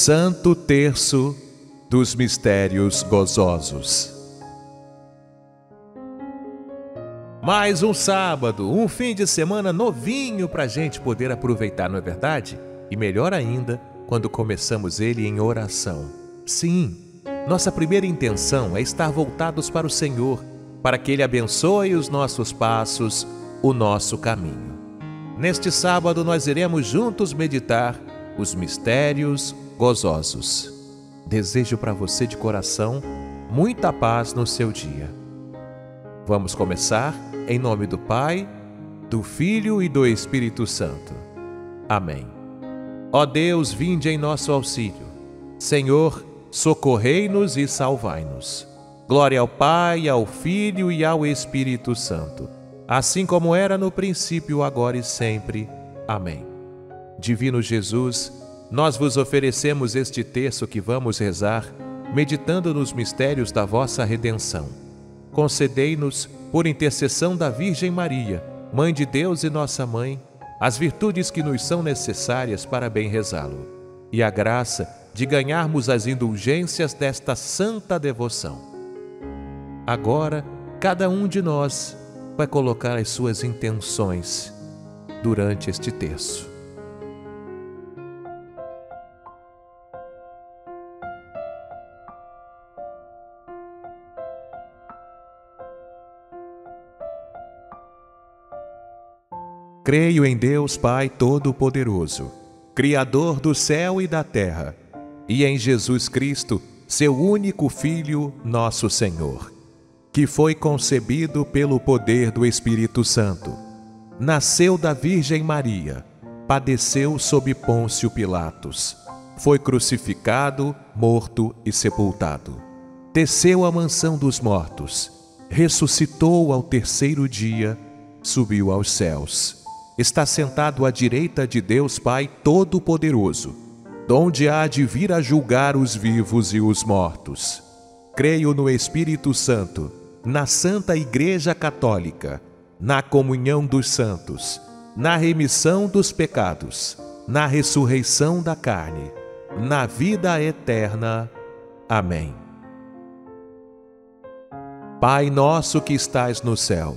Santo Terço dos Mistérios Gozosos. Mais um sábado, um fim de semana novinho para a gente poder aproveitar, não é verdade? E melhor ainda, quando começamos ele em oração. Sim, nossa primeira intenção é estar voltados para o Senhor, para que Ele abençoe os nossos passos, o nosso caminho. Neste sábado, nós iremos juntos meditar os mistérios gozosos. Desejo para você de coração muita paz no seu dia. Vamos começar em nome do Pai, do Filho e do Espírito Santo. Amém. Ó Deus, vinde em nosso auxílio. Senhor, socorrei-nos e salvai-nos. Glória ao Pai, ao Filho e ao Espírito Santo, assim como era no princípio, agora e sempre. Amém. Divino Jesus, nós vos oferecemos este texto que vamos rezar, meditando nos mistérios da vossa redenção. Concedei-nos, por intercessão da Virgem Maria, Mãe de Deus e nossa Mãe, as virtudes que nos são necessárias para bem rezá-lo, e a graça de ganharmos as indulgências desta santa devoção. Agora, cada um de nós vai colocar as suas intenções durante este terço. Creio em Deus Pai Todo-Poderoso, Criador do céu e da terra e em Jesus Cristo, seu único Filho, nosso Senhor, que foi concebido pelo poder do Espírito Santo. Nasceu da Virgem Maria, padeceu sob Pôncio Pilatos, foi crucificado, morto e sepultado. Desceu à mansão dos mortos, ressuscitou ao terceiro dia, subiu aos céus. Está sentado à direita de Deus Pai Todo-Poderoso donde há de vir a julgar os vivos e os mortos. Creio no Espírito Santo, na Santa Igreja Católica, na comunhão dos santos, na remissão dos pecados, na ressurreição da carne, na vida eterna. Amém. Pai nosso que estais no céu,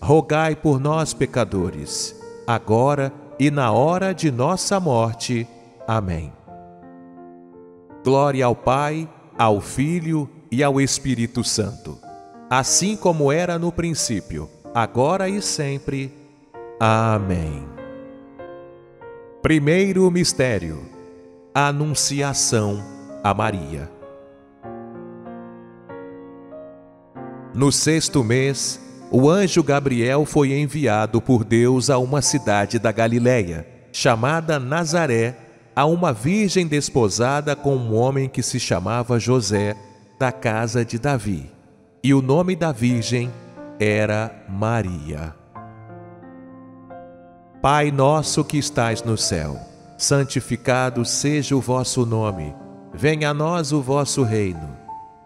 rogai por nós, pecadores, agora e na hora de nossa morte. Amém. Glória ao Pai, ao Filho e ao Espírito Santo, assim como era no princípio, agora e sempre. Amém. Primeiro mistério: Anunciação a Maria. No sexto mês, o anjo Gabriel foi enviado por Deus a uma cidade da Galiléia, chamada Nazaré a uma virgem desposada com um homem que se chamava José, da casa de Davi. E o nome da virgem era Maria. Pai nosso que estais no céu, santificado seja o vosso nome. Venha a nós o vosso reino.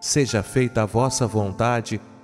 Seja feita a vossa vontade,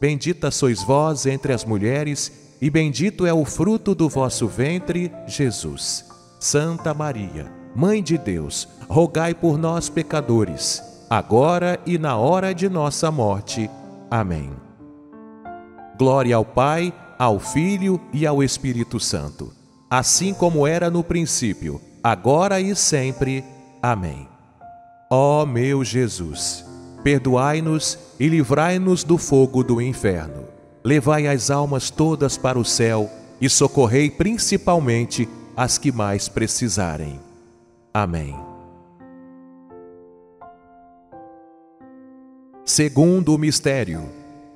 Bendita sois vós entre as mulheres, e bendito é o fruto do vosso ventre, Jesus. Santa Maria, Mãe de Deus, rogai por nós, pecadores, agora e na hora de nossa morte. Amém. Glória ao Pai, ao Filho e ao Espírito Santo, assim como era no princípio agora e sempre. Amém. Ó meu Jesus, perdoai-nos e livrai-nos do fogo do inferno. Levai as almas todas para o céu e socorrei principalmente as que mais precisarem. Amém. Segundo mistério,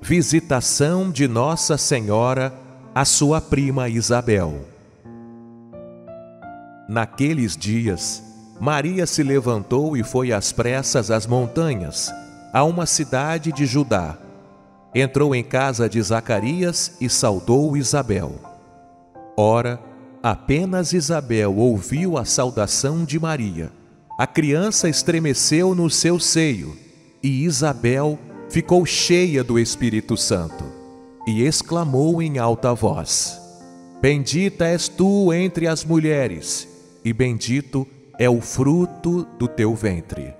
visitação de Nossa Senhora à sua prima Isabel. Naqueles dias, Maria se levantou e foi às pressas às montanhas, a uma cidade de Judá. Entrou em casa de Zacarias e saudou Isabel. Ora, apenas Isabel ouviu a saudação de Maria. A criança estremeceu no seu seio e Isabel ficou cheia do Espírito Santo e exclamou em alta voz: Bendita és tu entre as mulheres e bendito é o fruto do teu ventre.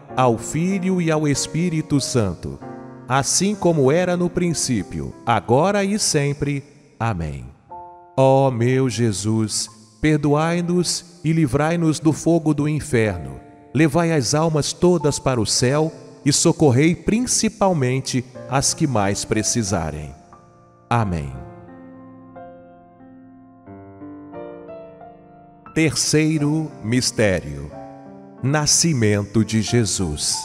ao Filho e ao Espírito Santo, assim como era no princípio, agora e sempre. Amém. Ó oh, meu Jesus, perdoai-nos e livrai-nos do fogo do inferno. Levai as almas todas para o céu e socorrei principalmente as que mais precisarem. Amém. Terceiro mistério: Nascimento de Jesus.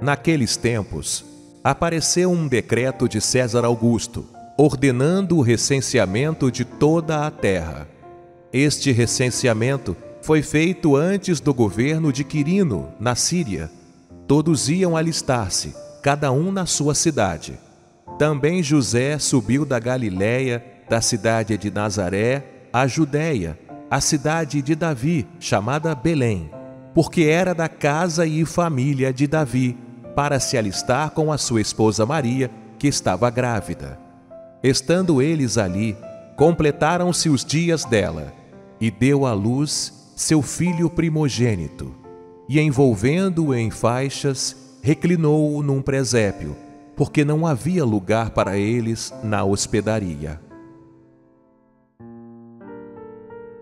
Naqueles tempos, apareceu um decreto de César Augusto, ordenando o recenseamento de toda a terra. Este recenseamento foi feito antes do governo de Quirino, na Síria. Todos iam alistar-se, cada um na sua cidade. Também José subiu da Galiléia, da cidade de Nazaré, à Judéia, a cidade de Davi, chamada Belém, porque era da casa e família de Davi, para se alistar com a sua esposa Maria, que estava grávida. Estando eles ali, completaram-se os dias dela, e deu à luz seu filho primogênito, e envolvendo-o em faixas, reclinou-o num presépio, porque não havia lugar para eles na hospedaria.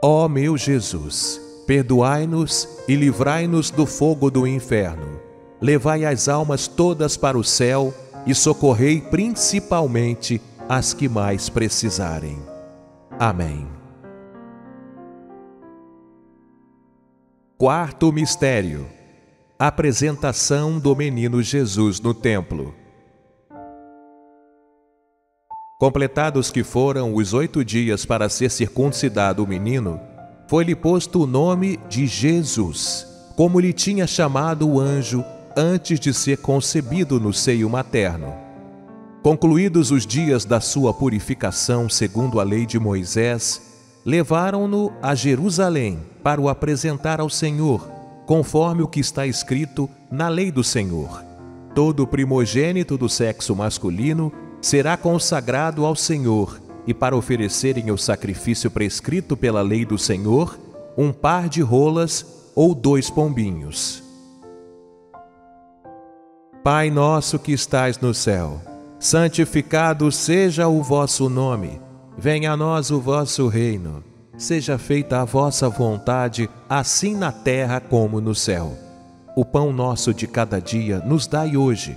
Ó meu Jesus, perdoai-nos e livrai-nos do fogo do inferno. Levai as almas todas para o céu e socorrei principalmente as que mais precisarem. Amém. Quarto mistério: Apresentação do menino Jesus no templo. Completados que foram os oito dias para ser circuncidado o menino, foi-lhe posto o nome de Jesus, como lhe tinha chamado o anjo antes de ser concebido no seio materno. Concluídos os dias da sua purificação segundo a lei de Moisés, levaram-no a Jerusalém para o apresentar ao Senhor, conforme o que está escrito na lei do Senhor. Todo primogênito do sexo masculino será consagrado ao Senhor, e para oferecerem o sacrifício prescrito pela lei do Senhor, um par de rolas ou dois pombinhos. Pai nosso que estais no céu, santificado seja o vosso nome. Venha a nós o vosso reino. Seja feita a vossa vontade, assim na terra como no céu. O pão nosso de cada dia nos dai hoje.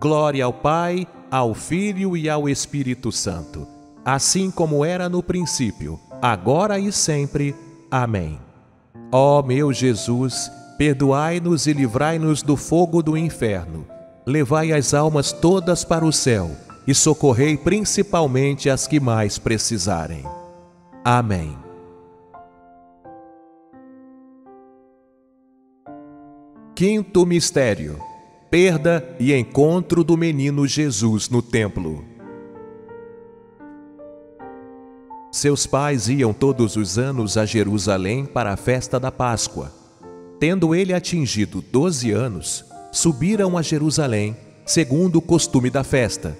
Glória ao Pai, ao Filho e ao Espírito Santo, assim como era no princípio, agora e sempre. Amém. Ó meu Jesus, perdoai-nos e livrai-nos do fogo do inferno levai as almas todas para o céu e socorrei principalmente as que mais precisarem. Amém. Quinto mistério: perda e encontro do menino Jesus no templo. Seus pais iam todos os anos a Jerusalém para a festa da Páscoa. Tendo ele atingido doze anos, subiram a Jerusalém, segundo o costume da festa.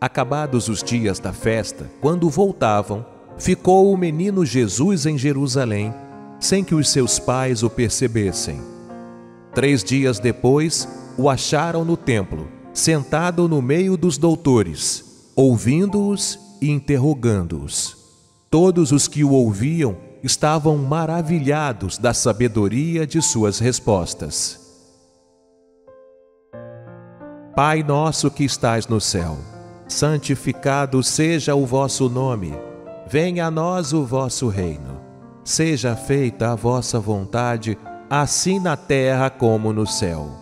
Acabados os dias da festa, quando voltavam, ficou o menino Jesus em Jerusalém, sem que os seus pais o percebessem. Três dias depois, o acharam no templo, sentado no meio dos doutores, ouvindo-os e interrogando-os. Todos os que o ouviam estavam maravilhados da sabedoria de suas respostas. Pai nosso que estais no céu, santificado seja o vosso nome. Venha a nós o vosso reino. Seja feita a vossa vontade, assim na terra como no céu.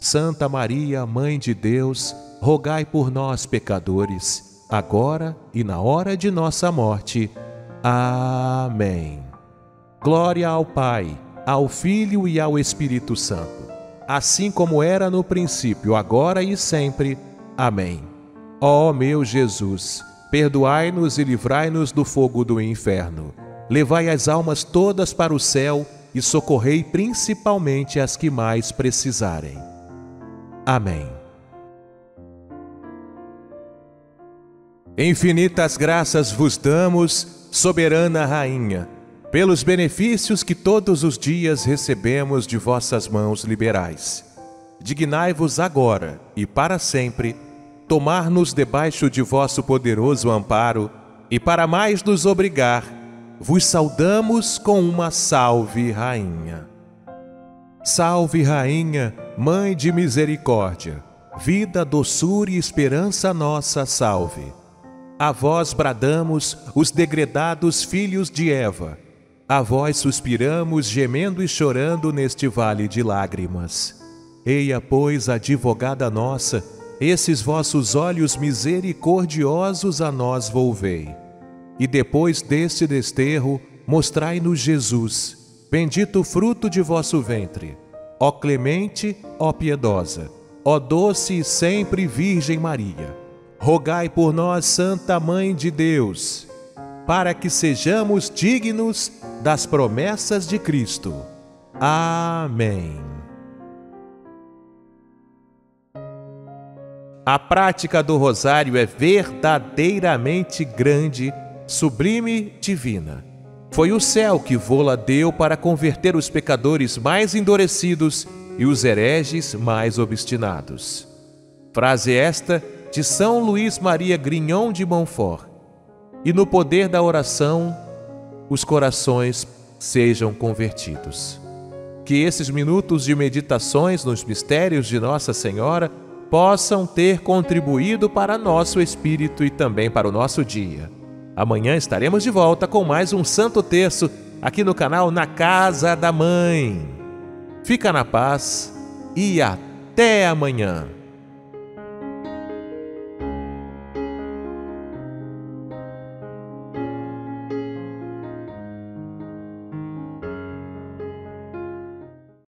Santa Maria, Mãe de Deus, rogai por nós, pecadores, agora e na hora de nossa morte. Amém. Glória ao Pai, ao Filho e ao Espírito Santo, assim como era no princípio, agora e sempre. Amém. Ó meu Jesus, perdoai-nos e livrai-nos do fogo do inferno. Levai as almas todas para o céu e socorrei principalmente as que mais precisarem. Amém. Infinitas graças vos damos, soberana Rainha, pelos benefícios que todos os dias recebemos de vossas mãos liberais. Dignai-vos agora e para sempre tomar-nos debaixo de vosso poderoso amparo, e para mais nos obrigar, vos saudamos com uma salve, Rainha. Salve, Rainha, Mãe de misericórdia, vida, doçura e esperança nossa, salve. A vós bradamos, os degredados filhos de Eva. A vós suspiramos, gemendo e chorando neste vale de lágrimas. Eia, pois, advogada nossa, esses vossos olhos misericordiosos a nós volvei. E depois deste desterro, mostrai-nos Jesus, bendito fruto de vosso ventre. Ó clemente, ó piedosa, ó doce e sempre Virgem Maria, rogai por nós, Santa Mãe de Deus, para que sejamos dignos das promessas de Cristo. Amém. A prática do rosário é verdadeiramente grande, sublime, divina. Foi o céu que vô-la deu para converter os pecadores mais endurecidos e os hereges mais obstinados. Frase esta de São Luís Maria Grignon de Montfort. E no poder da oração, os corações sejam convertidos. Que esses minutos de meditações nos mistérios de Nossa Senhora possam ter contribuído para nosso espírito e também para o nosso dia. Amanhã estaremos de volta com mais um Santo Terço aqui no canal Na Casa da Mãe. Fica na paz e até amanhã.